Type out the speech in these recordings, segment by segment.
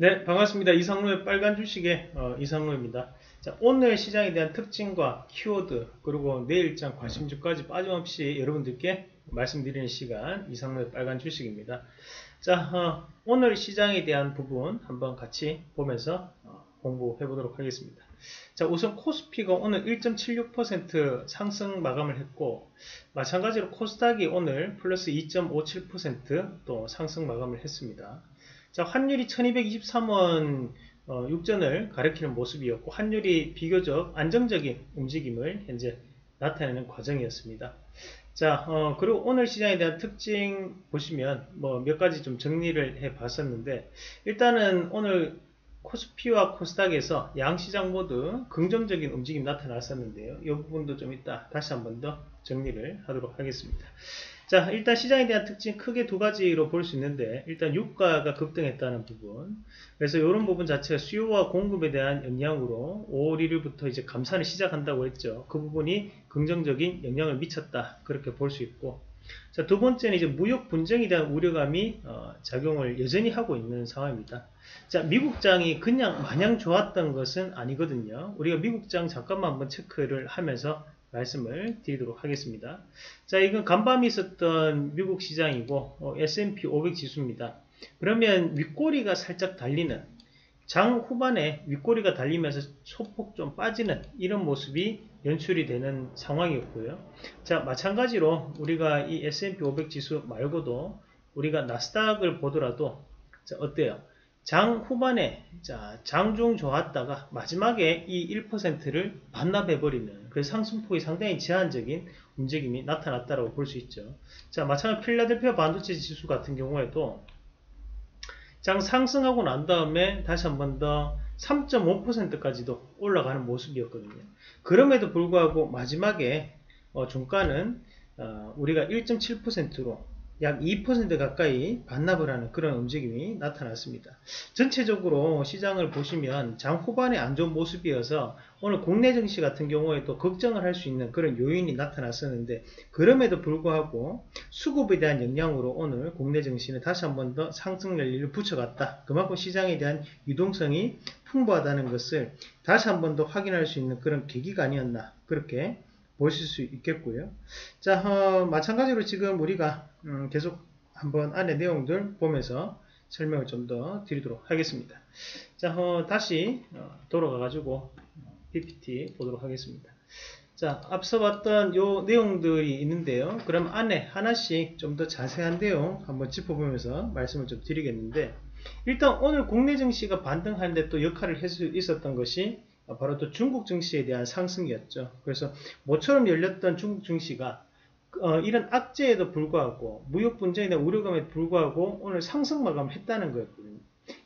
네, 반갑습니다. 이상로의 빨간 주식의 어, 이상로입니다. 자, 오늘 시장에 대한 특징과 키워드 그리고 내일장 관심주까지 빠짐없이 여러분들께 말씀드리는 시간 이상로의 빨간 주식입니다. 자, 어, 오늘 시장에 대한 부분 한번 같이 보면서 어, 공부해 보도록 하겠습니다. 자, 우선 코스피가 오늘 1.76% 상승 마감을 했고 마찬가지로 코스닥이 오늘 플러스 2.57%또 상승 마감을 했습니다. 자, 환율이 1223원 어, 육전을 가리키는 모습이었고 환율이 비교적 안정적인 움직임을 현재 나타내는 과정이었습니다. 자, 어, 그리고 오늘 시장에 대한 특징 보시면 뭐 몇 가지 좀 정리를 해 봤었는데 일단은 오늘 코스피와 코스닥에서 양시장 모두 긍정적인 움직임 나타났었는데요. 이 부분도 좀 이따 다시 한 번 더 정리를 하도록 하겠습니다. 자, 일단 시장에 대한 특징 크게 두 가지로 볼 수 있는데, 일단 유가가 급등했다는 부분. 그래서 이런 부분 자체가 수요와 공급에 대한 영향으로 5월 1일부터 이제 감산을 시작한다고 했죠. 그 부분이 긍정적인 영향을 미쳤다. 그렇게 볼 수 있고. 자, 두 번째는 이제 무역 분쟁에 대한 우려감이 어, 작용을 여전히 하고 있는 상황입니다. 자, 미국장이 그냥 마냥 좋았던 것은 아니거든요. 우리가 미국장 잠깐만 한번 체크를 하면서 말씀을 드리도록 하겠습니다. 자, 이건 간밤에 있었던 미국 시장이고 어, S&P 500 지수입니다. 그러면 윗꼬리가 살짝 달리는 장 후반에 윗꼬리가 달리면서 소폭 좀 빠지는 이런 모습이 연출이 되는 상황이었고요. 자, 마찬가지로 우리가 이 S&P 500 지수 말고도 우리가 나스닥을 보더라도 자, 어때요? 장 후반에 자, 장 중 좋았다가 마지막에 이 1%를 반납해버리는 그 상승폭이 상당히 제한적인 움직임이 나타났다고 볼 수 있죠. 자, 마찬가지로 필라델피아 반도체 지수 같은 경우에도 장 상승하고 난 다음에 다시 한 번 더 3.5%까지도 올라가는 모습이었거든요. 그럼에도 불구하고 마지막에 어, 종가는 어, 우리가 1.7%로 약 2% 가까이 반납을 하는 그런 움직임이 나타났습니다. 전체적으로 시장을 보시면 장 후반에 안 좋은 모습이어서 오늘 국내 증시 같은 경우에도 걱정을 할 수 있는 그런 요인이 나타났었는데 그럼에도 불구하고 수급에 대한 영향으로 오늘 국내 증시는 다시 한 번 더 상승 랠리를 붙여갔다. 그만큼 시장에 대한 유동성이 풍부하다는 것을 다시 한 번 더 확인할 수 있는 그런 계기가 아니었나 그렇게 보실 수 있겠고요. 자, 어, 마찬가지로 지금 우리가 음, 계속 한번 안에 내용들 보면서 설명을 좀 더 드리도록 하겠습니다. 자, 어, 다시 어, 돌아가 가지고 PPT 보도록 하겠습니다. 자, 앞서 봤던 요 내용들이 있는데요. 그럼 안에 하나씩 좀 더 자세한 내용 한번 짚어보면서 말씀을 좀 드리겠는데, 일단 오늘 국내 증시가 반등하는데 또 역할을 할 수 있었던 것이 어, 바로 또 중국 증시에 대한 상승이었죠. 그래서 모처럼 열렸던 중국 증시가 어, 이런 악재에도 불구하고 무역 분쟁에 대한 우려감에 불구하고 오늘 상승 마감했다는 거였거든요.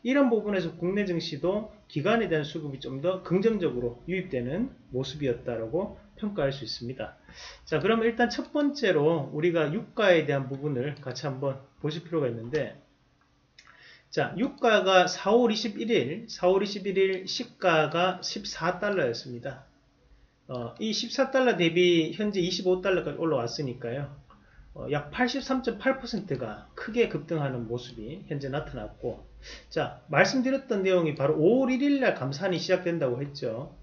이런 부분에서 국내 증시도 기관에 대한 수급이 좀 더 긍정적으로 유입되는 모습이었다라고 평가할 수 있습니다. 자, 그럼 일단 첫 번째로 우리가 유가에 대한 부분을 같이 한번 보실 필요가 있는데 자, 유가가 4월 21일, 4월 21일 시가가 14달러였습니다. 어, 이 14달러 대비 현재 25달러까지 올라왔으니까요. 어, 약 83.8%가 크게 급등하는 모습이 현재 나타났고, 자, 말씀드렸던 내용이 바로 5월 1일날 감산이 시작된다고 했죠.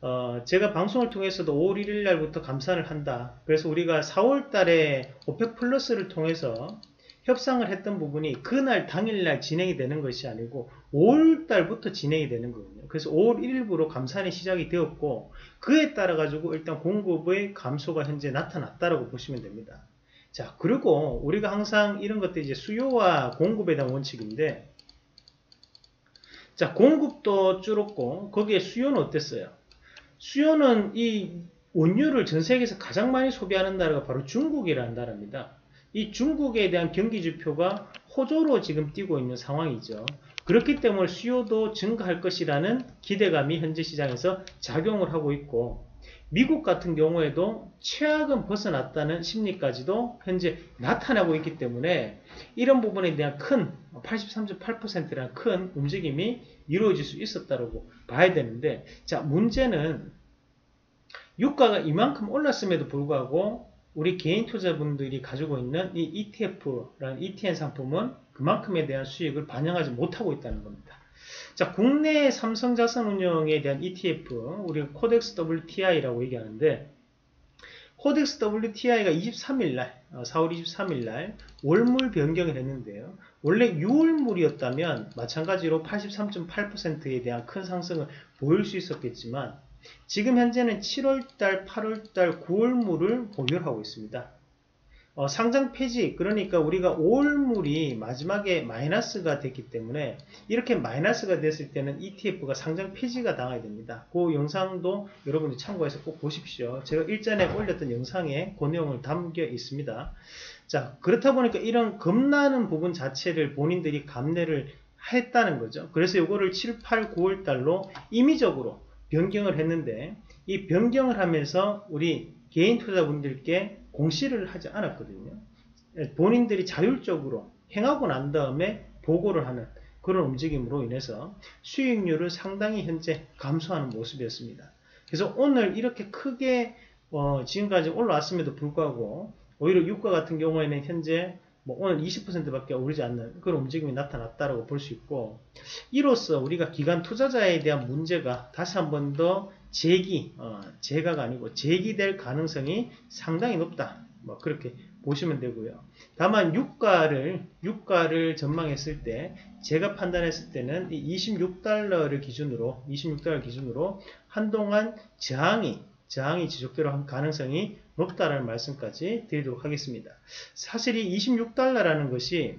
어, 제가 방송을 통해서도 5월 1일날부터 감산을 한다. 그래서 우리가 4월 달에 오펙 플러스를 통해서 협상을 했던 부분이 그날 당일날 진행이 되는 것이 아니고 5월달부터 진행이 되는 거거든요. 그래서 5월 1일부로 감산이 시작이 되었고 그에 따라 가지고 일단 공급의 감소가 현재 나타났다라고 보시면 됩니다. 자 그리고 우리가 항상 이런 것들 이제 수요와 공급에 대한 원칙인데 자 공급도 줄었고 거기에 수요는 어땠어요? 수요는 이 원유를 전 세계에서 가장 많이 소비하는 나라가 바로 중국이라는 나라입니다. 이 중국에 대한 경기 지표가 호조로 지금 뛰고 있는 상황이죠. 그렇기 때문에 수요도 증가할 것이라는 기대감이 현재 시장에서 작용을 하고 있고 미국 같은 경우에도 최악은 벗어났다는 심리까지도 현재 나타나고 있기 때문에 이런 부분에 대한 큰 83.8%라는 큰 움직임이 이루어질 수 있었다고 봐야 되는데 자 문제는 유가가 이만큼 올랐음에도 불구하고 우리 개인 투자분들이 가지고 있는 이 ETF라는 ETN 상품은 그만큼에 대한 수익을 반영하지 못하고 있다는 겁니다. 자, 국내 삼성자산운용에 대한 ETF, 우리가 코덱스 WTI라고 얘기하는데, 코덱스 WTI가 23일날, 4월 23일날 월물 변경을 했는데요. 원래 6월물이었다면 마찬가지로 83.8%에 대한 큰 상승을 보일 수 있었겠지만 지금 현재는 7월달, 8월달, 9월물을 보유하고 있습니다. 어, 상장 폐지 그러니까 우리가 5월물이 마지막에 마이너스가 됐기 때문에 이렇게 마이너스가 됐을 때는 ETF가 상장 폐지가 당하게 됩니다. 그 영상도 여러분들 참고해서 꼭 보십시오. 제가 일전에 올렸던 영상에 그 내용을 담겨 있습니다. 자 그렇다 보니까 이런 겁나는 부분 자체를 본인들이 감내를 했다는 거죠. 그래서 이거를 7, 8, 9월 달로 임의적으로 변경을 했는데 이 변경을 하면서 우리 개인 투자분들께 공시를 하지 않았거든요. 본인들이 자율적으로 행하고 난 다음에 보고를 하는 그런 움직임으로 인해서 수익률을 상당히 현재 감소하는 모습이었습니다. 그래서 오늘 이렇게 크게 어 지금까지 올라왔음에도 불구하고 오히려 유가 같은 경우에는 현재 뭐 오늘 20%밖에 오르지 않는 그런 움직임이 나타났다고 볼 수 있고 이로써 우리가 기관 투자자에 대한 문제가 다시 한 번 더 제기, 어, 제가가 아니고 제기될 가능성이 상당히 높다. 뭐 그렇게 보시면 되고요. 다만 유가를 유가를 전망했을 때 제가 판단했을 때는 26달러를 기준으로 26달러 기준으로 한동안 저항이 저항이 지속될 가능성이 높다라는 말씀까지 드리도록 하겠습니다. 사실 이 26달러라는 것이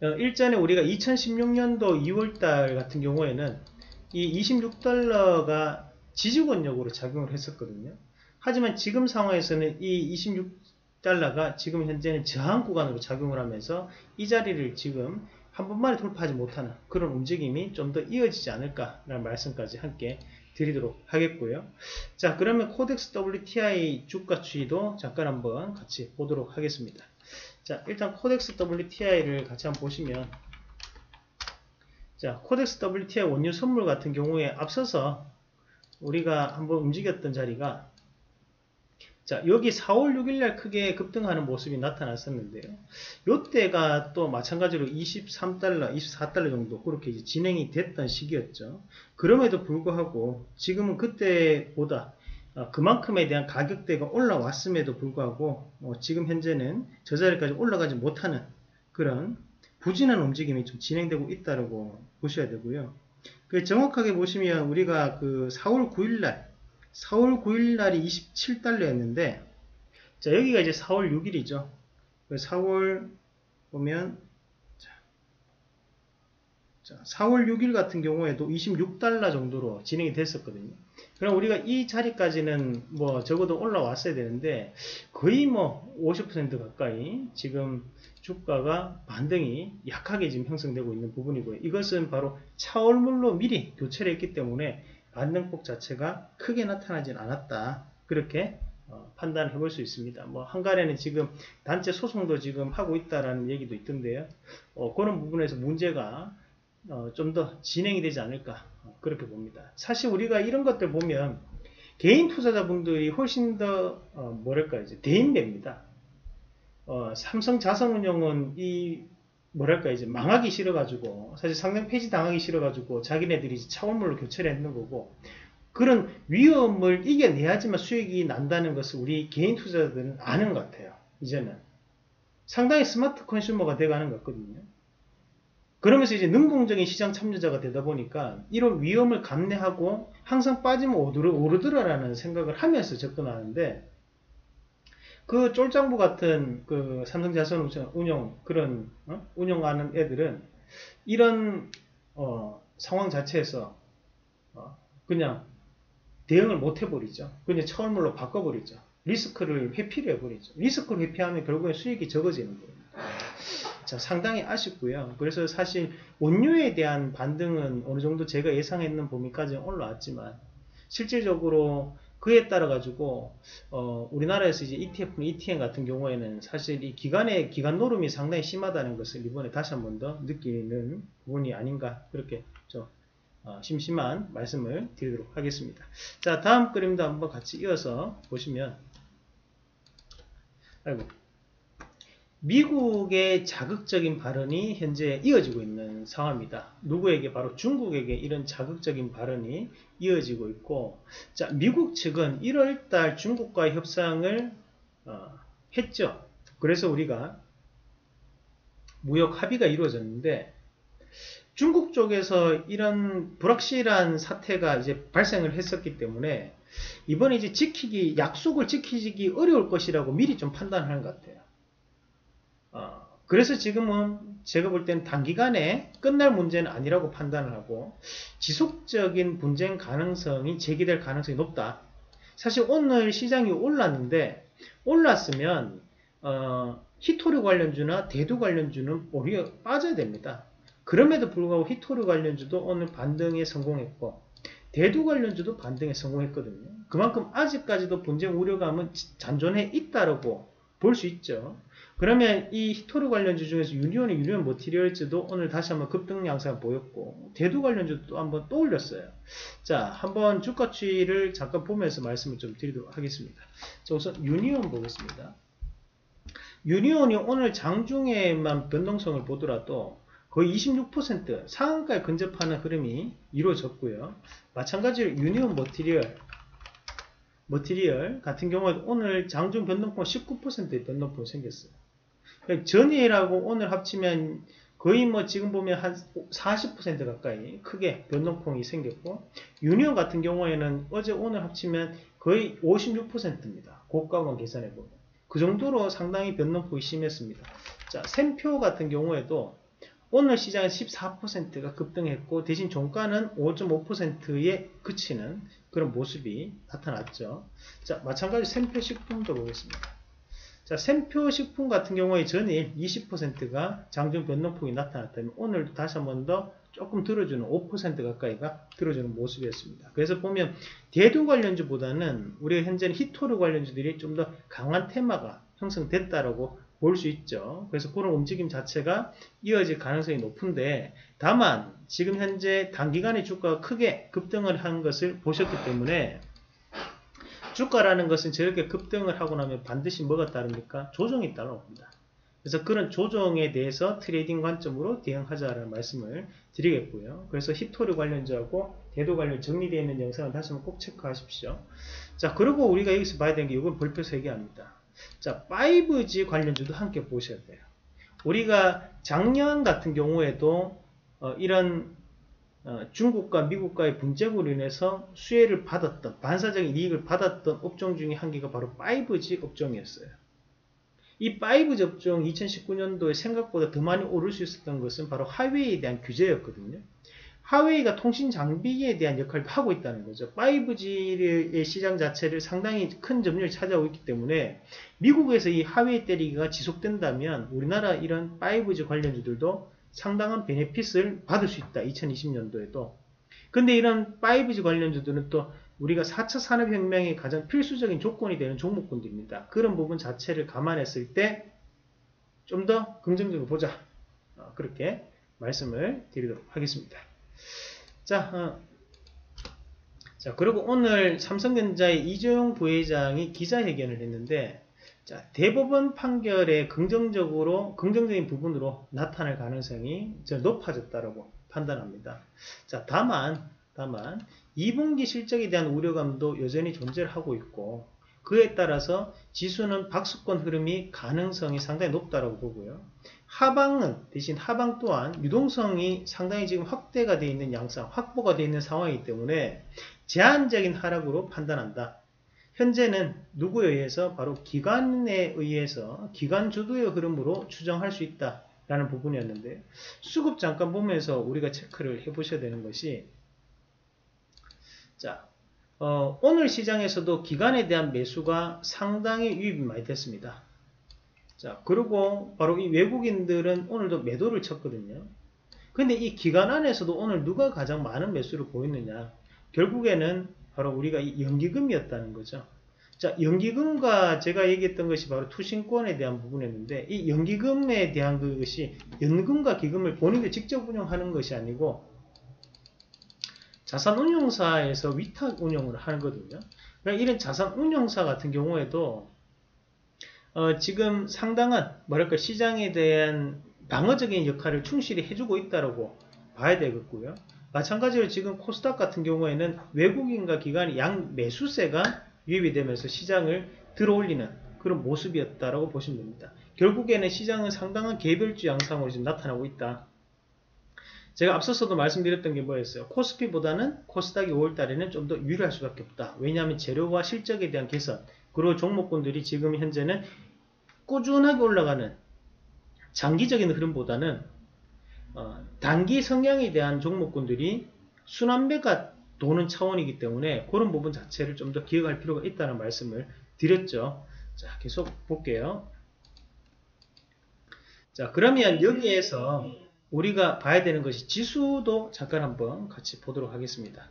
어, 일전에 우리가 2016년도 2월달 같은 경우에는 이 26달러가 지지권력으로 작용을 했었거든요. 하지만 지금 상황에서는 이 26달러가 지금 현재는 저항 구간으로 작용을 하면서 이 자리를 지금 한 번만에 돌파하지 못하는 그런 움직임이 좀 더 이어지지 않을까라는 말씀까지 함께 드리도록 하겠고요. 자, 그러면 코덱스 WTI 주가 추이도 잠깐 한번 같이 보도록 하겠습니다. 자, 일단 코덱스 WTI를 같이 한번 보시면 자, 코덱스 WTI 원유 선물 같은 경우에 앞서서 우리가 한번 움직였던 자리가 자, 여기 4월 6일 날 크게 급등하는 모습이 나타났었는데요. 이때가 또 마찬가지로 23달러, 24달러 정도 그렇게 진행이 됐던 시기였죠. 그럼에도 불구하고 지금은 그때보다 어, 그만큼에 대한 가격대가 올라왔음에도 불구하고 어, 지금 현재는 저 자리까지 올라가지 못하는 그런 부진한 움직임이 좀 진행되고 있다고 보셔야 되고요. 그 정확하게 보시면 우리가 그 4월 9일 날 4월 9일 날이 27달러였는데 자 여기가 이제 4월 6일이죠. 4월 보면 자, 4월 6일 같은 경우에도 26달러 정도로 진행이 됐었거든요. 그럼 우리가 이 자리까지는 뭐 적어도 올라왔어야 되는데 거의 뭐 50% 가까이 지금 주가가 반등이 약하게 지금 형성되고 있는 부분이고요. 이것은 바로 차월물로 미리 교체를 했기 때문에 반등폭 자체가 크게 나타나진 않았다. 그렇게 어, 판단을 해볼 수 있습니다. 뭐 한간에는 지금 단체 소송도 지금 하고 있다라는 얘기도 있던데요. 어, 그런 부분에서 문제가 어, 좀 더 진행이 되지 않을까 어, 그렇게 봅니다. 사실 우리가 이런 것들 보면 개인 투자자분들이 훨씬 더 어, 뭐랄까 이제 대인배입니다. 어, 삼성 자산운용은 이 뭐랄까 이제 망하기 싫어가지고 사실 상장 폐지 당하기 싫어가지고 자기네들이 차원물로 교체를 했는 거고 그런 위험을 이겨내야지만 수익이 난다는 것을 우리 개인 투자자들은 아는 것 같아요. 이제는 상당히 스마트 컨슈머가 돼가는 것 같거든요. 그러면서 이제 능동적인 시장 참여자가 되다 보니까 이런 위험을 감내하고 항상 빠지면 오르, 오르더라라는 생각을 하면서 접근하는데 그 쫄장부 같은 그 삼성자산 운영 그런 어? 운영하는 애들은 이런 어, 상황 자체에서 어, 그냥 대응을 못 해버리죠. 그냥 처음으로 바꿔버리죠. 리스크를 회피를 해버리죠. 리스크를 회피하면 결국엔 수익이 적어지는 거예요. 자, 상당히 아쉽고요. 그래서 사실 원유에 대한 반등은 어느 정도 제가 예상했는 범위까지 올라왔지만 실질적으로 그에 따라 가지고 어, 우리나라에서 이제 ETF, ETN 같은 경우에는 사실 이 기간의 기간 노름이 상당히 심하다는 것을 이번에 다시 한 번 더 느끼는 부분이 아닌가 그렇게 좀 어, 심심한 말씀을 드리도록 하겠습니다. 자 다음 그림도 한번 같이 이어서 보시면 아이고 미국의 자극적인 발언이 현재 이어지고 있는 상황입니다. 누구에게 바로 중국에게 이런 자극적인 발언이 이어지고 있고 자 미국 측은 1월달 중국과 협상을 어, 했죠. 그래서 우리가 무역 합의가 이루어졌는데 중국 쪽에서 이런 불확실한 사태가 이제 발생을 했었기 때문에 이번에 이제 지키기 약속을 지키기 어려울 것이라고 미리 좀 판단하는 것 같아요. 어, 그래서 지금은 제가 볼 때는 단기간에 끝날 문제는 아니라고 판단을 하고 지속적인 분쟁 가능성이 제기될 가능성이 높다. 사실 오늘 시장이 올랐는데 올랐으면 어, 히토류 관련주나 대두 관련주는 오히려 빠져야 됩니다. 그럼에도 불구하고 히토류 관련주도 오늘 반등에 성공했고 대두 관련주도 반등에 성공했거든요. 그만큼 아직까지도 분쟁 우려감은 잔존해 있다고 볼 수 있죠. 그러면 이 히토르 관련주 중에서 유니온의 유니온 모티리얼즈도 오늘 다시 한번 급등 양상을 보였고 대두 관련주도 또 한번 또 올렸어요. 자, 한번 주가 추이를 잠깐 보면서 말씀을 좀 드리도록 하겠습니다. 자, 우선 유니온 보겠습니다. 유니온이 오늘 장중에만 변동성을 보더라도 거의 26% 상한가에 근접하는 흐름이 이루어졌고요. 마찬가지로 유니온 머티리얼 머티리얼 같은 경우에 오늘 장중 변동폭 19%의 변동폭이 생겼어요. 전일하고 오늘 합치면 거의 뭐 지금 보면 한 40% 가까이 크게 변동폭이 생겼고 유니온 같은 경우에는 어제 오늘 합치면 거의 56%입니다. 고가만 계산해 보면 그 정도로 상당히 변동폭이 심했습니다. 자, 샘표 같은 경우에도 오늘 시장은 14%가 급등했고 대신 종가는 5.5%에 그치는 그런 모습이 나타났죠. 자, 마찬가지로 샘표 식품도 보겠습니다. 자, 샘표 식품 같은 경우에 전일 20%가 장중 변동폭이 나타났다면 오늘도 다시 한 번 더 조금 들어주는 5% 가까이가 들어주는 모습이었습니다. 그래서 보면 대두 관련주보다는 우리가 현재는 희토류 관련주들이 좀 더 강한 테마가 형성됐다라고 볼 수 있죠. 그래서 그런 움직임 자체가 이어질 가능성이 높은데 다만 지금 현재 단기간에 주가가 크게 급등을 한 것을 보셨기 때문에 주가라는 것은 저렇게 급등을 하고 나면 반드시 뭐가 따릅니까? 조정이 따라옵니다. 그래서 그런 조정에 대해서 trading 관점으로 대응하자라는 말씀을 드리겠고요. 그래서 희토류 관련주하고 대두 관련 정리되어 있는 영상을 다시 한번 꼭 체크하십시오. 자, 그리고 우리가 여기서 봐야 되는 게 이건 별표 3개입니다. 자, 5G 관련주도 함께 보셔야 돼요. 우리가 작년 같은 경우에도 어, 이런 어, 중국과 미국과의 분쟁으로 인해서 수혜를 받았던 반사적인 이익을 받았던 업종 중에 한 개가 바로 5G 업종이었어요. 이 5G 업종 2019년도에 생각보다 더 많이 오를 수 있었던 것은 바로 하웨이에 대한 규제였거든요. 하웨이가 통신 장비에 대한 역할도 하고 있다는 거죠. 5G의 시장 자체를 상당히 큰 점유율을 차지하고 있기 때문에 미국에서 이 하웨이 때리기가 지속된다면 우리나라 이런 5G 관련주들도 상당한 베네핏을 받을 수 있다. 2020년도에도. 근데 이런 5G 관련주들은 또 우리가 4차 산업혁명의 가장 필수적인 조건이 되는 종목군들입니다. 그런 부분 자체를 감안했을 때 좀 더 긍정적으로 보자. 어, 그렇게 말씀을 드리도록 하겠습니다. 자, 어, 자 그리고 오늘 삼성전자의 이재용 부회장이 기자회견을 했는데 자, 대법원 판결에 긍정적으로, 긍정적인 부분으로 나타날 가능성이 높아졌다고 판단합니다. 자, 다만, 다만, 2분기 실적에 대한 우려감도 여전히 존재를 하고 있고, 그에 따라서 지수는 박수권 흐름이 가능성이 상당히 높다고 보고요. 하방은 대신 하방 또한 유동성이 상당히 지금 확대가 되어 있는 양상, 확보가 되어 있는 상황이기 때문에 제한적인 하락으로 판단한다. 현재는 누구에 의해서 바로 기관에 의해서 기관 주도의 흐름으로 추정할 수 있다라는 부분이었는데 수급 잠깐 보면서 우리가 체크를 해 보셔야 되는 것이 자 어, 오늘 시장에서도 기관에 대한 매수가 상당히 유입이 많이 됐습니다. 자 그리고 바로 이 외국인들은 오늘도 매도를 쳤거든요. 근데 이 기관 안에서도 오늘 누가 가장 많은 매수를 보였느냐 결국에는 바로 우리가 이 연기금이었다는 거죠. 자, 연기금과 제가 얘기했던 것이 바로 투신권에 대한 부분이었는데 이 연기금에 대한 그것이 연금과 기금을 본인들 직접 운영하는 것이 아니고 자산운용사에서 위탁 운영을 하거든요. 그러니까 이런 자산운용사 같은 경우에도 어, 지금 상당한 뭐랄까 시장에 대한 방어적인 역할을 충실히 해주고 있다고 봐야 되겠고요. 마찬가지로 지금 코스닥 같은 경우에는 외국인과 기관이 양 매수세가 유입이 되면서 시장을 들어올리는 그런 모습이었다라고 보시면 됩니다. 결국에는 시장은 상당한 개별주 양상으로 지금 나타나고 있다. 제가 앞서서도 말씀드렸던 게 뭐였어요? 코스피보다는 코스닥이 5월달에는 좀 더 유리할 수밖에 없다. 왜냐하면 재료와 실적에 대한 개선 그리고 종목군들이 지금 현재는 꾸준하게 올라가는 장기적인 흐름보다는 어, 단기 성향에 대한 종목군들이 순환매가 도는 차원이기 때문에 그런 부분 자체를 좀 더 기억할 필요가 있다는 말씀을 드렸죠. 자, 계속 볼게요. 자, 그러면 여기에서 우리가 봐야 되는 것이 지수도 잠깐 한번 같이 보도록 하겠습니다.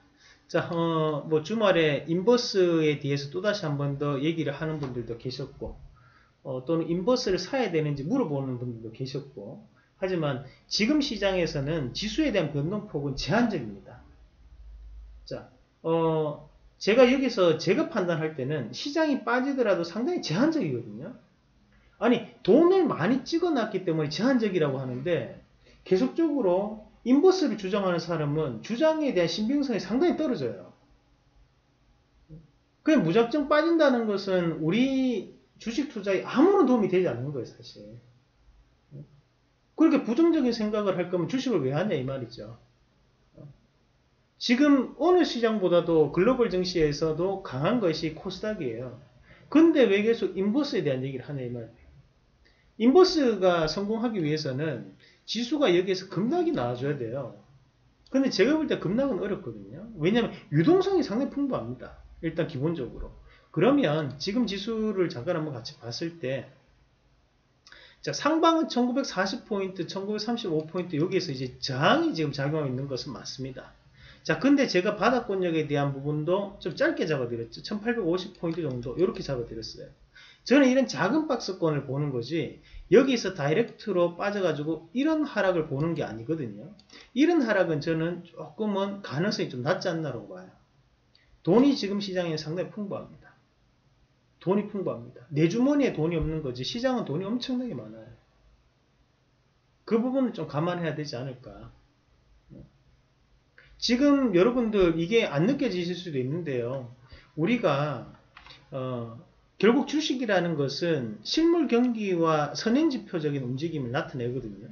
자, 어, 뭐 주말에 인버스에 대해서 또다시 한번 더 얘기를 하는 분들도 계셨고, 어, 또는 인버스를 사야 되는지 물어보는 분들도 계셨고, 하지만 지금 시장에서는 지수에 대한 변동폭은 제한적입니다. 자, 어, 제가 여기서 제가 판단할 때는 시장이 빠지더라도 상당히 제한적이거든요. 아니, 돈을 많이 찍어놨기 때문에 제한적이라고 하는데, 계속적으로 인버스를 주장하는 사람은 주장에 대한 신빙성이 상당히 떨어져요. 그냥 무작정 빠진다는 것은 우리 주식 투자에 아무런 도움이 되지 않는 거예요, 사실. 그렇게 부정적인 생각을 할 거면 주식을 왜 하냐 이 말이죠. 지금 어느 시장보다도 글로벌 증시에서도 강한 것이 코스닥이에요. 근데 왜 계속 인버스에 대한 얘기를 하냐 이 말이에요. 인버스가 성공하기 위해서는 지수가 여기에서 급락이 나와줘야 돼요. 근데 제가 볼 때 급락은 어렵거든요. 왜냐하면 유동성이 상당히 풍부합니다. 일단 기본적으로. 그러면 지금 지수를 잠깐 한번 같이 봤을 때 자, 상방은 1940포인트, 1935포인트 여기에서 이제 저항이 지금 작용하고 있는 것은 맞습니다. 자, 근데 제가 바닥권역에 대한 부분도 좀 짧게 잡아드렸죠. 1850포인트 정도 이렇게 잡아드렸어요. 저는 이런 작은 박스권을 보는 거지 여기서 다이렉트로 빠져가지고 이런 하락을 보는 게 아니거든요. 이런 하락은 저는 조금은 가능성이 좀 낮지 않나라고 봐요. 돈이 지금 시장에 상당히 풍부합니다. 돈이 풍부합니다. 내 주머니에 돈이 없는 거지 시장은 돈이 엄청나게 많아요. 그 부분을 좀 감안해야 되지 않을까. 지금 여러분들 이게 안 느껴지실 수도 있는데요. 우리가 어, 결국 주식이라는 것은 실물 경기와 선행지표적인 움직임을 나타내거든요.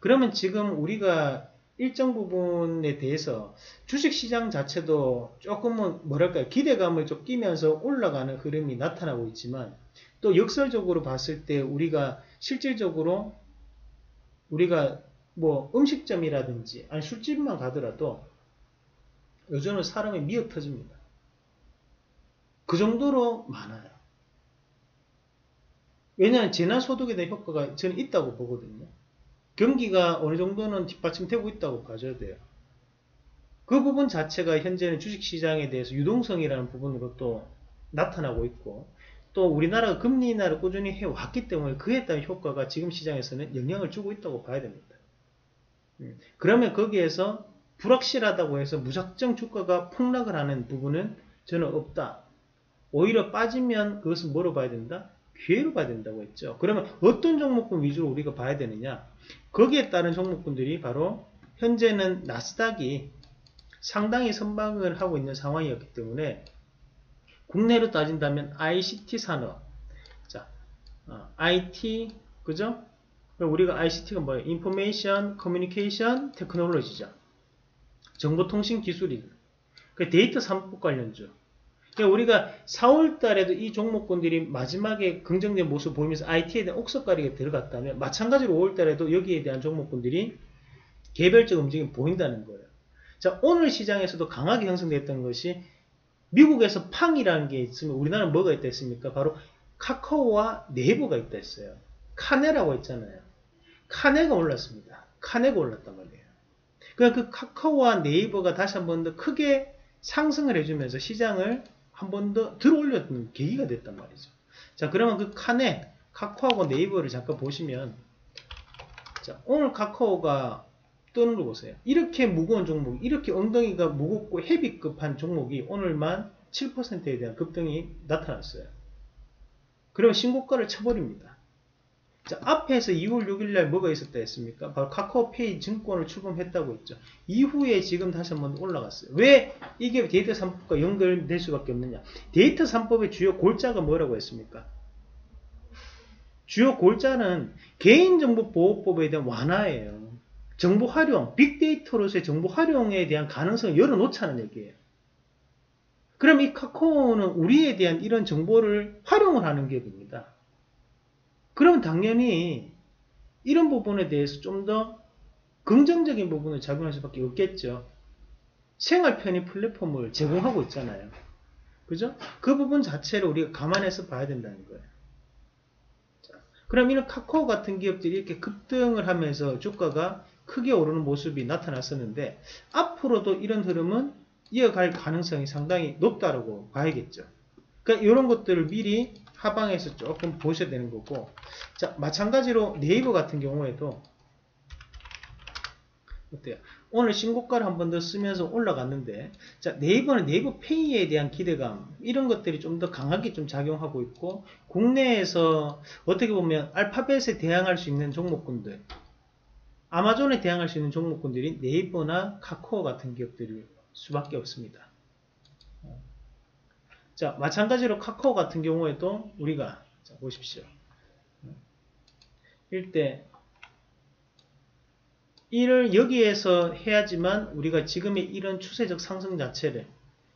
그러면 지금 우리가 일정 부분에 대해서 주식시장 자체도 조금은 뭐랄까요 기대감을 좀 끼면서 올라가는 흐름이 나타나고 있지만 또 역설적으로 봤을 때 우리가 실질적으로 우리가 뭐 음식점이라든지 아니 술집만 가더라도 요즘은 사람이 미어 터집니다. 그 정도로 많아요. 왜냐하면 재난소득에 대한 효과가 저는 있다고 보거든요. 경기가 어느 정도는 뒷받침되고 있다고 봐줘야 돼요. 그 부분 자체가 현재는 주식시장에 대해서 유동성이라는 부분으로 또 나타나고 있고 또 우리나라가 금리 인하를 꾸준히 해왔기 때문에 그에 따른 효과가 지금 시장에서는 영향을 주고 있다고 봐야 됩니다. 음, 그러면 거기에서 불확실하다고 해서 무작정 주가가 폭락을 하는 부분은 저는 없다. 오히려 빠지면 그것은 뭐로 봐야 된다? 기회로 봐야 된다고 했죠. 그러면 어떤 종목군 위주로 우리가 봐야 되느냐? 거기에 따른 종목군들이 바로 현재는 나스닥이 상당히 선방을 하고 있는 상황이었기 때문에 국내로 따진다면 ICT 산업, 자, 어, IT, 그죠? 우리가 ICT가 뭐예요? Information Communication Technology죠. 정보통신 기술이 그 데이터 산업 관련주. 그러니까 우리가 4월 달에도 이 종목군들이 마지막에 긍정적인 모습을 보이면서 IT에 대한 옥석가리가 들어갔다면 마찬가지로 5월 달에도 여기에 대한 종목군들이 개별적 움직임이 보인다는 거예요. 자, 오늘 시장에서도 강하게 형성됐던 것이 미국에서 팡이라는 게 있으면 우리나라는 뭐가 있다 했습니까? 바로 카카오와 네이버가 있다 했어요. 카네라고 했잖아요. 카네가 올랐습니다. 카네가 올랐단 말이에요. 그러니까 그 카카오와 네이버가 다시 한 번 더 크게 상승을 해주면서 시장을 한 번 더 들어올렸던 계기가 됐단 말이죠. 자, 그러면 그 칸에 카카오하고 네이버를 잠깐 보시면 자, 오늘 카카오가 뜨는 거 보세요. 이렇게 무거운 종목, 이렇게 엉덩이가 무겁고 헤비급한 종목이 오늘만 7%에 대한 급등이 나타났어요. 그러면 신고가를 쳐버립니다. 자, 앞에서 2월 6일날 뭐가 있었다 했습니까? 바로 카카오페이 증권을 출범했다고 했죠. 이후에 지금 다시 한번 올라갔어요. 왜 이게 데이터 3법과 연결될 수밖에 없느냐? 데이터 3법의 주요 골자가 뭐라고 했습니까? 주요 골자는 개인정보보호법에 대한 완화예요. 정보 활용, 빅데이터로서의 정보 활용에 대한 가능성을 열어놓자는 얘기예요. 그럼 이 카카오는 우리에 대한 이런 정보를 활용을 하는 기업입니다. 그럼 당연히 이런 부분에 대해서 좀 더 긍정적인 부분을 작용할 수밖에 없겠죠. 생활 편의 플랫폼을 제공하고 있잖아요. 그죠? 그 부분 자체를 우리가 감안해서 봐야 된다는 거예요. 자, 그럼 이런 카카오 같은 기업들이 이렇게 급등을 하면서 주가가 크게 오르는 모습이 나타났었는데 앞으로도 이런 흐름은 이어갈 가능성이 상당히 높다고 봐야겠죠. 그러니까 이런 것들을 미리 하방에서 조금 보셔야 되는 거고 자 마찬가지로 네이버 같은 경우에도 어때요? 오늘 신고가를 한 번 더 쓰면서 올라갔는데 자 네이버는 네이버 페이에 대한 기대감 이런 것들이 좀 더 강하게 좀 작용하고 있고 국내에서 어떻게 보면 알파벳에 대항할 수 있는 종목군들 아마존에 대항할 수 있는 종목군들이 네이버나 카카오 같은 기업들일 수밖에 없습니다. 자, 마찬가지로 카카오 같은 경우에도 우리가 자, 보십시오. 일대 이를 여기에서 해야지만 우리가 지금의 이런 추세적 상승 자체를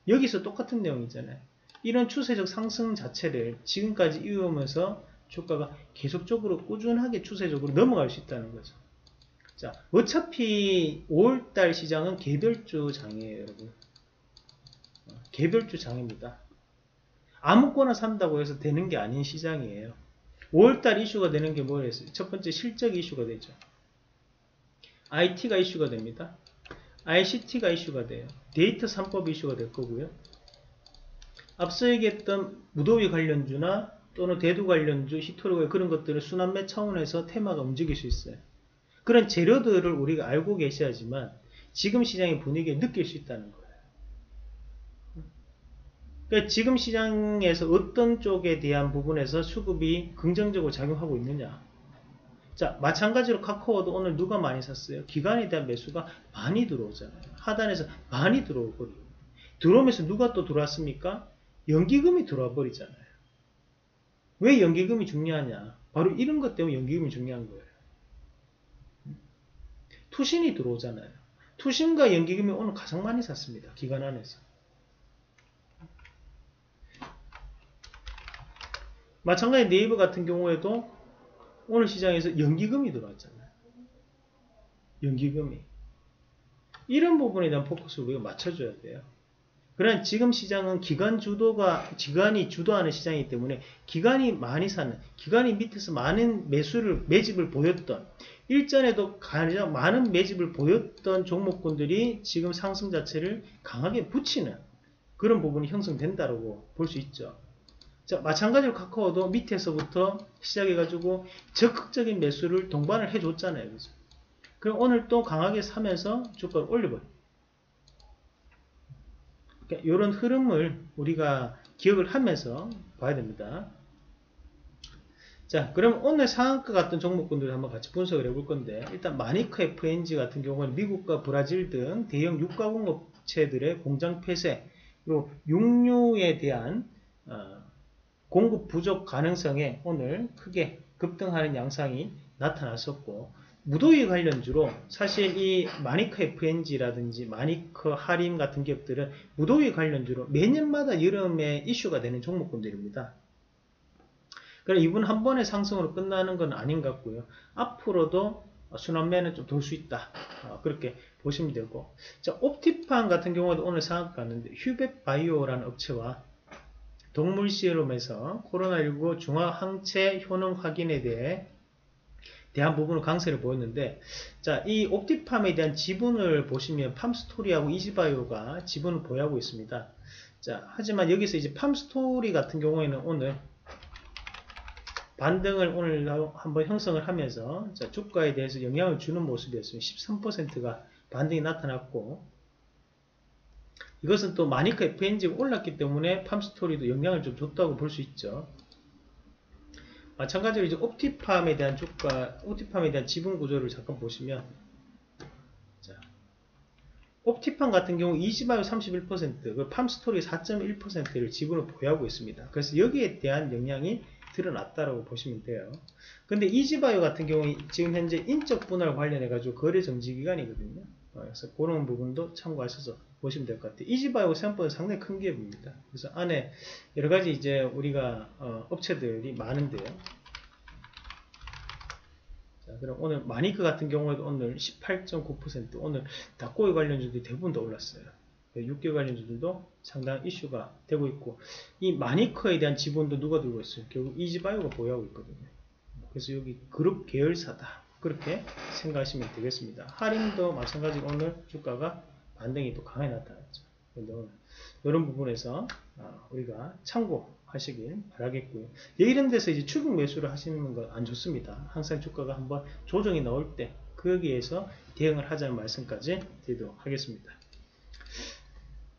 여기서 똑같은 내용이잖아요. 이런 추세적 상승 자체를 지금까지 이어오면서 주가가 계속적으로 꾸준하게 추세적으로 넘어갈 수 있다는 거죠. 자, 어차피 5월달 시장은 개별주 장이에요, 여러분. 개별주 장입니다. 아무거나 산다고 해서 되는 게 아닌 시장이에요. 5월달 이슈가 되는 게 뭐였어요? 첫 번째 실적 이슈가 되죠. IT가 이슈가 됩니다. ICT가 이슈가 돼요. 데이터 3법 이슈가 될 거고요. 앞서 얘기했던 무더위 관련주나 또는 대두 관련주, 히토리가 그런 것들을 순환매 차원에서 테마가 움직일 수 있어요. 그런 재료들을 우리가 알고 계셔야지만 지금 시장의 분위기를 느낄 수 있다는 거예요. 그러니까 지금 시장에서 어떤 쪽에 대한 부분에서 수급이 긍정적으로 작용하고 있느냐. 자, 마찬가지로 카카오도 오늘 누가 많이 샀어요? 기관에 대한 매수가 많이 들어오잖아요. 하단에서 많이 들어오거든요. 들어오면서 누가 또 들어왔습니까? 연기금이 들어와 버리잖아요. 왜 연기금이 중요하냐? 바로 이런 것 때문에 연기금이 중요한 거예요. 투신이 들어오잖아요. 투신과 연기금이 오늘 가장 많이 샀습니다. 기관 안에서. 마찬가지 네이버 같은 경우에도 오늘 시장에서 연기금이 들어왔잖아요. 연기금이. 이런 부분에 대한 포커스를 우리가 맞춰줘야 돼요. 그러나 지금 시장은 기관 주도가, 기관이 주도하는 시장이기 때문에 기관이 많이 사는, 기관이 밑에서 많은 매수를, 매집을 보였던, 일전에도 가장 많은 매집을 보였던 종목군들이 지금 상승 자체를 강하게 붙이는 그런 부분이 형성된다고 볼 수 있죠. 자, 마찬가지로 카카오도 밑에서부터 시작해가지고 적극적인 매수를 동반을 해줬잖아요. 그죠? 그럼 오늘 또 강하게 사면서 주가를 올려버려. 그러니까 이런 흐름을 우리가 기억을 하면서 봐야 됩니다. 자, 그럼 오늘 상한가 같은 종목군들 한번 같이 분석을 해볼 건데, 일단 마니크 FNG 같은 경우는 미국과 브라질 등 대형 유가공업체들의 공장 폐쇄, 그리고 육류에 대한 어, 공급 부족 가능성에 오늘 크게 급등하는 양상이 나타났었고 무더위 관련주로 사실 이 마니커 FNG라든지 마니커 하림 같은 기업들은 무더위 관련주로 매년마다 여름에 이슈가 되는 종목군들입니다. 그럼 이분 한 번의 상승으로 끝나는 건 아닌 것 같고요. 앞으로도 순환매는 좀 돌 수 있다. 어, 그렇게 보시면 되고. 자, 옵티판 같은 경우도 오늘 상한가 갔는데 휴벳 바이오라는 업체와 동물 실험에서 코로나19 중화 항체 효능 확인에 대해 대한 부분을 강세를 보였는데 자, 이 옵티팜에 대한 지분을 보시면 팜스토리하고 이지바이오가 지분을 보유하고 있습니다. 자, 하지만 여기서 이제 팜스토리 같은 경우에는 오늘 반등을 오늘 한번 형성을 하면서 자, 주가에 대해서 영향을 주는 모습이었습니다. 13%가 반등이 나타났고 이것은 또 마니크 FNG가 올랐기 때문에 팜스토리도 영향을 좀 줬다고 볼 수 있죠. 마찬가지로 이제 옵티팜에 대한 주가, 옵티팜에 대한 지분 구조를 잠깐 보시면, 자, 옵티팜 같은 경우 이지바이오 31%, 그 팜스토리 4.1%를 지분을 보유하고 있습니다. 그래서 여기에 대한 영향이 드러났다라고 보시면 돼요. 근데 이지바이오 같은 경우 지금 현재 인적 분할 관련해 가지고 거래 정지 기간이거든요. 어, 그래서 그런 부분도 참고하셔서 보시면 될 것 같아요. 이지바이오 생각보다 상당히 큰 기업입니다. 그래서 안에 여러 가지 이제 우리가 어, 업체들이 많은데요. 자, 그럼 오늘 마니크 같은 경우에도 오늘 18.9% 오늘 닭고기 관련주들이 대부분 다 올랐어요. 6개월 관련주들도 상당한 이슈가 되고 있고 이 마니커에 대한 지분도 누가 들고 있어요? 결국 이지바이오가 보유하고 있거든요. 그래서 여기 그룹 계열사다. 그렇게 생각하시면 되겠습니다. 할인도 마찬가지로 오늘 주가가 반등이 또 강하게 나타났죠. 이런 부분에서 아, 우리가 참고하시길 바라겠고요. 이런 데서 이제 추격 매수를 하시는 건 안 좋습니다. 항상 주가가 한번 조정이 나올 때 거기에서 대응을 하자는 말씀까지 드리도록 하겠습니다.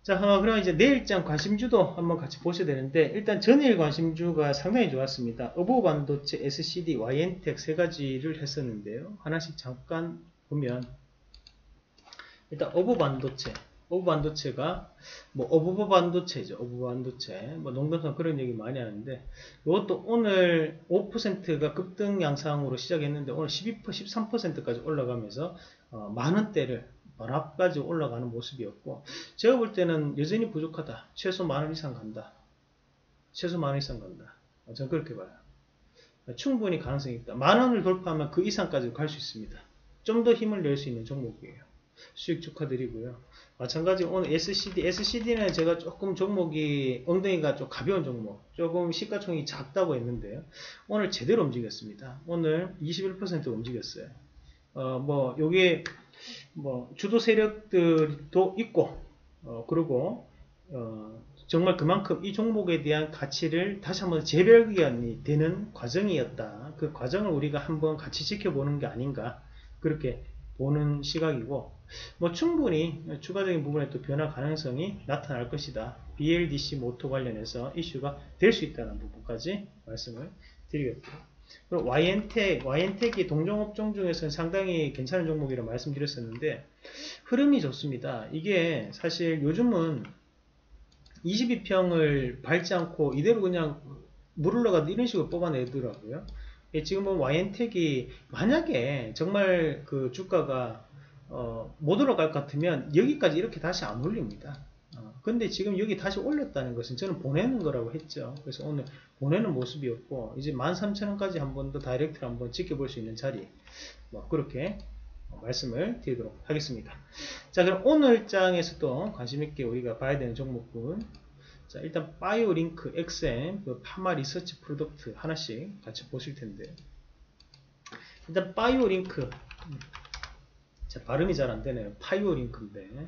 자, 어, 그럼 이제 내일장 관심주도 한번 같이 보셔야 되는데, 일단 전일 관심주가 상당히 좋았습니다. 어보 반도체, SCD, YN텍 세 가지를 했었는데요. 하나씩 잠깐 보면, 일단 어보 반도체, 어부 반도체가 뭐 어부버 반도체죠. 어부 반도체. 뭐 농담상 그런 얘기 많이 하는데 이것도 오늘 5%가 급등 양상으로 시작했는데 오늘 12% 13%까지 올라가면서 어, 만 원대를 바랍까지 올라가는 모습이었고 제가 볼 때는 여전히 부족하다. 최소 만 원 이상 간다. 최소 만 원 이상 간다. 저는 그렇게 봐요. 충분히 가능성이 있다. 만 원을 돌파하면 그 이상까지 갈 수 있습니다. 좀 더 힘을 낼 수 있는 종목이에요. 수익 축하드리고요. 마찬가지 오늘 SCD, SCD는 제가 조금 종목이 엉덩이가 좀 가벼운 종목, 조금 시가총이 작다고 했는데요. 오늘 제대로 움직였습니다. 오늘 21% 움직였어요. 어, 뭐, 요게, 뭐, 주도 세력들도 있고, 어, 그리고, 어, 정말 그만큼 이 종목에 대한 가치를 다시 한번 재별기이 되는 과정이었다. 그 과정을 우리가 한번 같이 지켜보는 게 아닌가. 그렇게 보는 시각이고 뭐 충분히 추가적인 부분에 또 변화 가능성이 나타날 것이다. BLDC 모토 관련해서 이슈가 될 수 있다는 부분까지 말씀을 드리겠고 그리고 YN텍, YN텍이 동종업종 중에서는 상당히 괜찮은 종목이라 고 말씀드렸었는데 흐름이 좋습니다. 이게 사실 요즘은 22평을 밟지 않고 이대로 그냥 물 흘러가도 이런 식으로 뽑아내더라고요. 예, 지금 은 YN텍이 만약에 정말 그 주가가 어, 못 올라갈 것 같으면 여기까지 이렇게 다시 안 올립니다. 어, 근데 지금 여기 다시 올렸다는 것은 저는 보내는 거라고 했죠. 그래서 오늘 보내는 모습이었고 이제 13,000원까지 한 번 더 다이렉트를 한번 지켜볼 수 있는 자리 뭐 그렇게 말씀을 드리도록 하겠습니다. 자 그럼 오늘 장에서도 관심있게 우리가 봐야 되는 종목군 자, 일단 바이오링크 엑셈 그 파마 리서치 프로덕트 하나씩 같이 보실 텐데 일단 바이오링크 자, 발음이 잘 안 되네요. 파이오링크인데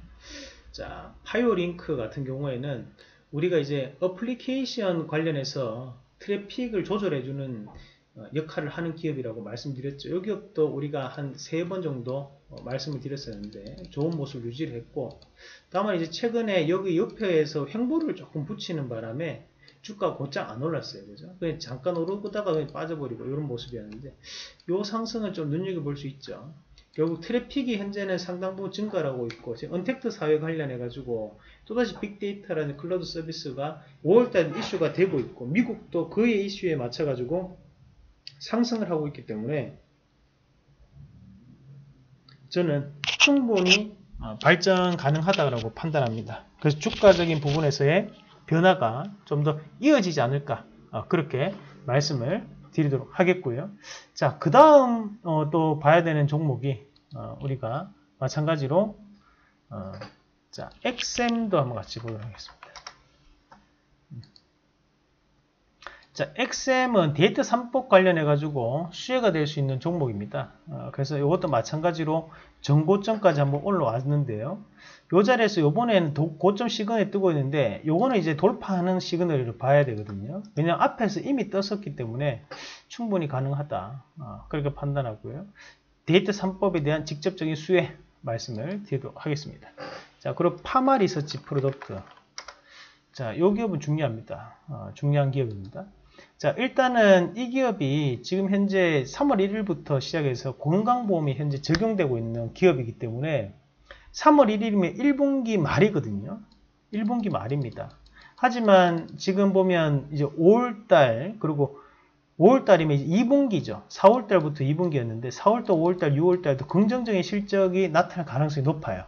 자, 파이오링크 같은 경우에는 우리가 이제 어플리케이션 관련해서 트래픽을 조절해주는 어, 역할을 하는 기업이라고 말씀드렸죠. 이 기업도 우리가 한 세 번 정도 어, 말씀을 드렸었는데 좋은 모습을 유지를 했고 다만 이제 최근에 여기 옆에서 횡보를 조금 붙이는 바람에 주가 곧장 안 올랐어요. 그죠? 그냥 잠깐 오르다가 그냥 빠져버리고 이런 모습이었는데 이 상승을 좀 눈여겨볼 수 있죠. 결국 트래픽이 현재는 상당 부분 증가하고 있고 지금 언택트 사회 관련해 가지고 또다시 빅데이터라는 클라우드 서비스가 5월달 이슈가 되고 있고 미국도 그의 이슈에 맞춰 가지고 상승을 하고 있기 때문에 저는 충분히 어, 발전 가능하다고 판단합니다. 그래서 주가적인 부분에서의 변화가 좀 더 이어지지 않을까 어, 그렇게 말씀을 드리도록 하겠고요. 자, 그 다음 어, 또 봐야 되는 종목이 우리가 마찬가지로 자, XM도 한번 같이 보도록 하겠습니다. 자, 엑셈은 데이터 삼법 관련해 가지고 수혜가 될 수 있는 종목입니다. 어, 그래서 이것도 마찬가지로 전고점까지 한번 올라왔는데요. 이 자리에서 이번에는 고점 시그널이 뜨고 있는데 요거는 이제 돌파하는 시그널을 봐야 되거든요. 왜냐하면 앞에서 이미 떴었기 때문에 충분히 가능하다. 어, 그렇게 판단하고요. 데이터 삼법에 대한 직접적인 수혜 말씀을 드리도록 하겠습니다. 자, 그리고 파마 리서치 프로덕트. 자, 이 기업은 중요합니다. 어, 중요한 기업입니다. 자, 일단은 이 기업이 지금 현재 3월 1일부터 시작해서 건강보험이 현재 적용되고 있는 기업이기 때문에 3월 1일이면 1분기 말이거든요. 1분기 말입니다. 하지만 지금 보면 이제 5월달 그리고 5월달이면 2분기죠. 4월달부터 2분기였는데 4월달, 5월달, 6월달도 긍정적인 실적이 나타날 가능성이 높아요.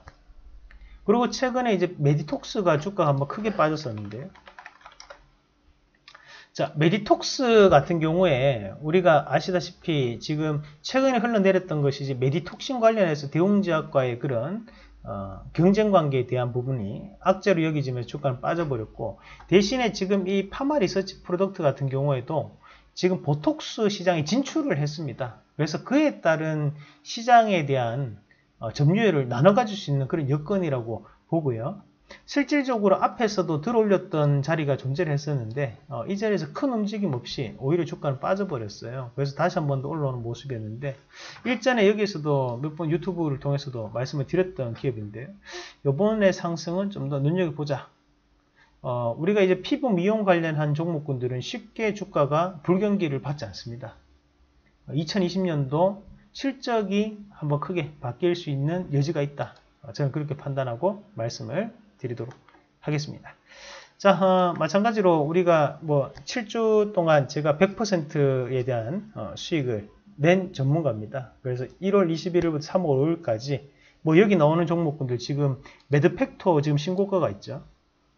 그리고 최근에 이제 메디톡스가 주가가 한번 크게 빠졌었는데요. 자, 메디톡스 같은 경우에 우리가 아시다시피 지금 최근에 흘러내렸던 것이 이제 메디톡신 관련해서 대웅제약과의 그런 어, 경쟁 관계에 대한 부분이 악재로 여기지면서 주가는 빠져버렸고 대신에 지금 이 파마 리서치 프로덕트 같은 경우에도 지금 보톡스 시장에 진출을 했습니다. 그래서 그에 따른 시장에 대한 어, 점유율을 나눠 가질 수 있는 그런 여건이라고 보고요. 실질적으로 앞에서도 들어올렸던 자리가 존재를 했었는데 어, 이 자리에서 큰 움직임 없이 오히려 주가는 빠져버렸어요. 그래서 다시 한 번 더 올라오는 모습이었는데 일전에 여기서도 몇 번 유튜브를 통해서도 말씀을 드렸던 기업인데 이번에 상승은 좀 더 눈여겨보자. 어, 우리가 이제 피부 미용 관련한 종목군들은 쉽게 주가가 불경기를 받지 않습니다. 2020년도 실적이 한번 크게 바뀔 수 있는 여지가 있다. 저는 그렇게 판단하고 말씀을 드리도록 하겠습니다. 자, 어, 마찬가지로 우리가 뭐 7주 동안 제가 100%에 대한 어, 수익을 낸 전문가입니다. 그래서 1월 21일부터 3월 5일까지 뭐 여기 나오는 종목군들 지금 매드팩토 지금 신고가가 있죠.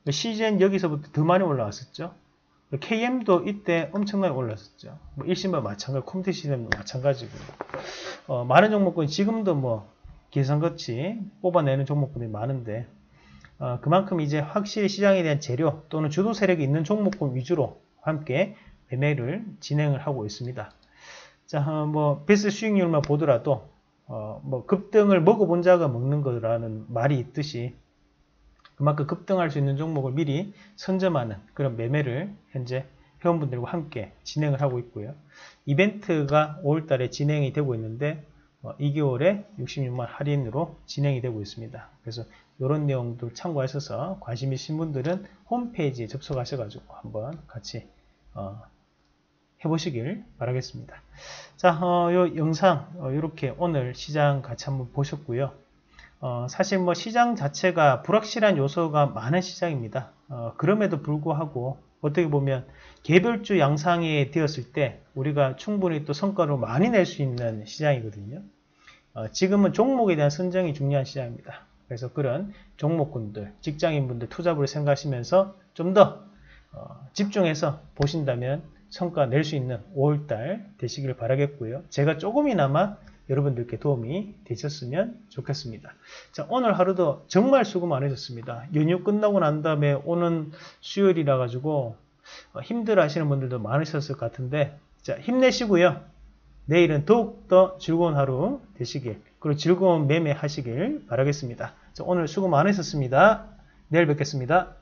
CGN 여기서부터 더 많이 올라왔었죠. KM도 이때 엄청나게 올랐었죠. 뭐 일신발 마찬가지, 컴퓨터시스템도 마찬가지고 어, 많은 종목군 지금도 뭐 계산같이 뽑아내는 종목군이 많은데 어, 그만큼 이제 확실히 시장에 대한 재료 또는 주도 세력이 있는 종목군 위주로 함께 매매를 진행을 하고 있습니다. 자, 어, 뭐 베스 수익률만 보더라도 어, 뭐 급등을 먹어본 자가 먹는 거라는 말이 있듯이 그만큼 급등할 수 있는 종목을 미리 선점하는 그런 매매를 현재 회원분들과 함께 진행을 하고 있고요. 이벤트가 5월달에 진행이 되고 있는데 2개월에 어, 66만 할인으로 진행이 되고 있습니다. 그래서 이런 내용들 참고하셔서 관심 있으신 분들은 홈페이지에 접속하셔가지고 한번 같이 어, 해보시길 바라겠습니다. 자, 어, 요 영상 어, 이렇게 오늘 시장 같이 한번 보셨고요. 어, 사실 뭐 시장 자체가 불확실한 요소가 많은 시장입니다. 어, 그럼에도 불구하고 어떻게 보면 개별주 양상이 되었을 때 우리가 충분히 또 성과를 많이 낼 수 있는 시장이거든요. 어, 지금은 종목에 대한 선정이 중요한 시장입니다. 그래서 그런 종목군들, 직장인분들 투자부를 생각하시면서 좀더 어, 집중해서 보신다면 성과 낼 수 있는 5월달 되시길 바라겠고요. 제가 조금이나마 여러분들께 도움이 되셨으면 좋겠습니다. 자, 오늘 하루도 정말 수고 많으셨습니다. 연휴 끝나고 난 다음에 오는 수요일이라 가지고 어, 힘들어 하시는 분들도 많으셨을 것 같은데 자, 힘내시고요. 내일은 더욱더 즐거운 하루 되시길 그리고 즐거운 매매 하시길 바라겠습니다. 자, 오늘 수고 많으셨습니다. 내일 뵙겠습니다.